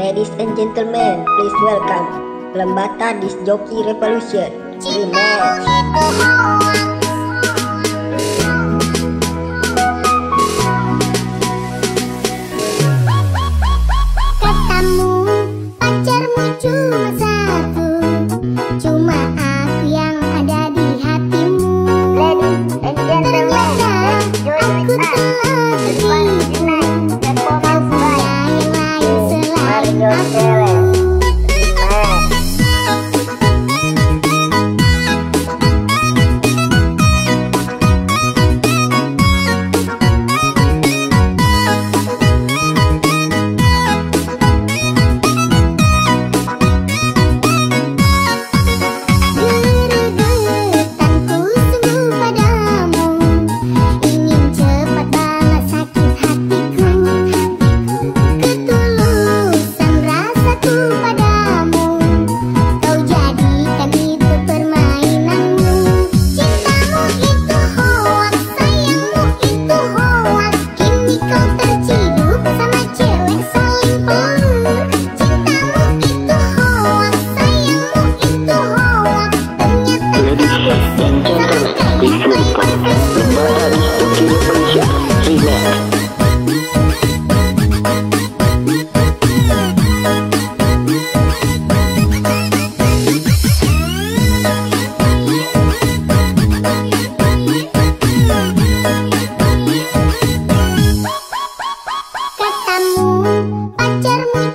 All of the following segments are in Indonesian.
Ladies and gentlemen, please welcome Lembata Disc Jockey Revolution. Rematch Ketemu pacarmu cuma satu. Cuma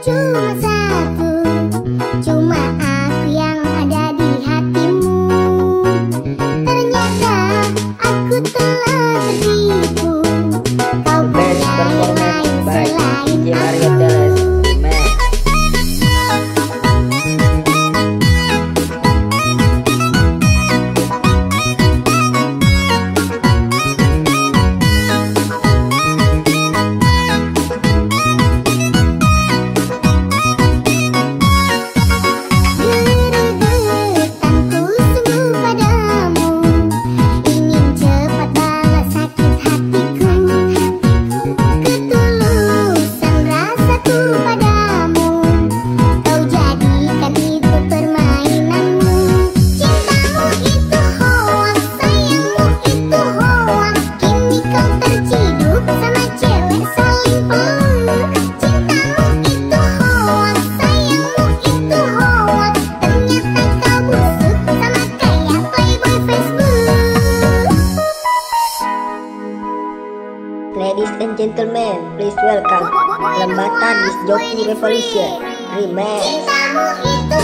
祝我生 and gentlemen, please welcome Lembata Disjoki Revolution Remix. Cintamu itu